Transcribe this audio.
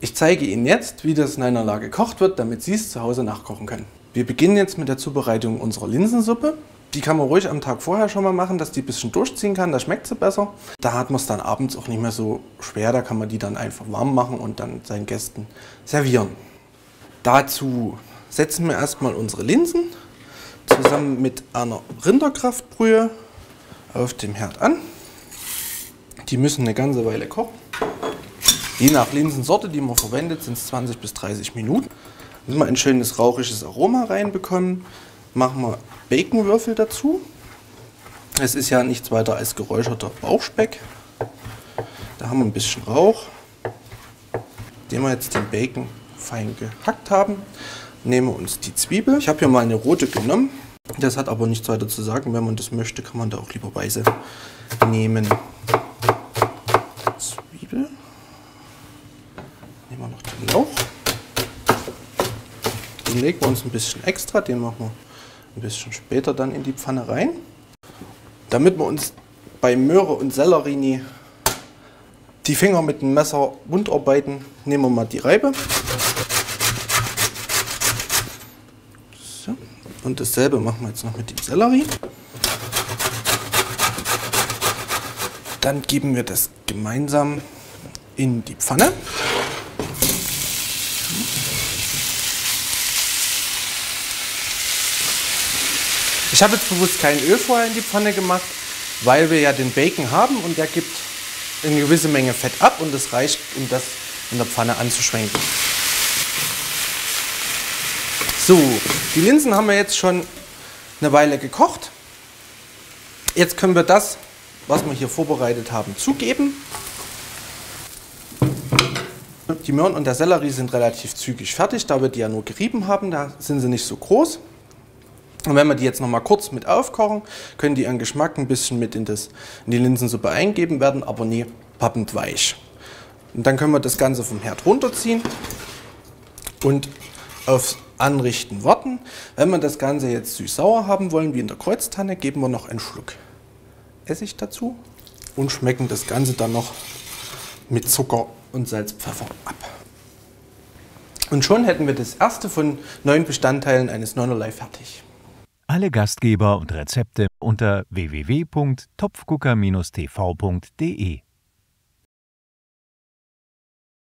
Ich zeige Ihnen jetzt, wie das in einer Lage gekocht wird, damit Sie es zu Hause nachkochen können. Wir beginnen jetzt mit der Zubereitung unserer Linsensuppe. Die kann man ruhig am Tag vorher schon mal machen, dass die ein bisschen durchziehen kann, da schmeckt sie besser. Da hat man es dann abends auch nicht mehr so schwer, da kann man die dann einfach warm machen und dann seinen Gästen servieren. Dazu setzen wir erstmal unsere Linsen zusammen mit einer Rinderkraftbrühe auf dem Herd an. Die müssen eine ganze Weile kochen. Je nach Linsensorte, die man verwendet, sind es 20 bis 30 Minuten. Wenn wir ein schönes rauchiges Aroma reinbekommen, machen wir Baconwürfel dazu. Es ist ja nichts weiter als geräucherter Bauchspeck. Da haben wir ein bisschen Rauch. Den wir jetzt den Bacon fein gehackt haben, nehmen wir uns die Zwiebel. Ich habe hier mal eine rote genommen. Das hat aber nichts weiter zu sagen. Wenn man das möchte, kann man da auch lieber weiße nehmen. Den legen wir uns ein bisschen extra, den machen wir ein bisschen später dann in die Pfanne rein. Damit wir uns bei Möhre und Sellerie die Finger mit dem Messer wund arbeiten, nehmen wir mal die Reibe. So. Und dasselbe machen wir jetzt noch mit dem Sellerie. Dann geben wir das gemeinsam in die Pfanne. Ich habe jetzt bewusst kein Öl vorher in die Pfanne gemacht, weil wir ja den Bacon haben und der gibt eine gewisse Menge Fett ab und das reicht, um das in der Pfanne anzuschwenken. So, die Linsen haben wir jetzt schon eine Weile gekocht. Jetzt können wir das, was wir hier vorbereitet haben, zugeben. Die Möhren und der Sellerie sind relativ zügig fertig, da wir die ja nur gerieben haben, da sind sie nicht so groß. Und wenn wir die jetzt noch mal kurz mit aufkochen, können die ihren Geschmack ein bisschen mit in, das, in die Linsensuppe eingeben werden, aber nie pappend weich. Und dann können wir das Ganze vom Herd runterziehen und aufs Anrichten warten. Wenn wir das Ganze jetzt süß-sauer haben wollen, wie in der Kreuztanne, geben wir noch einen Schluck Essig dazu und schmecken das Ganze dann noch mit Zucker und Salzpfeffer ab. Und schon hätten wir das erste von neun Bestandteilen eines Neunerlei fertig. Alle Gastgeber und Rezepte unter www.topfgucker-tv.de